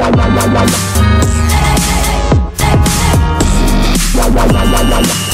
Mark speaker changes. Speaker 1: Wow, wow, wow, wow.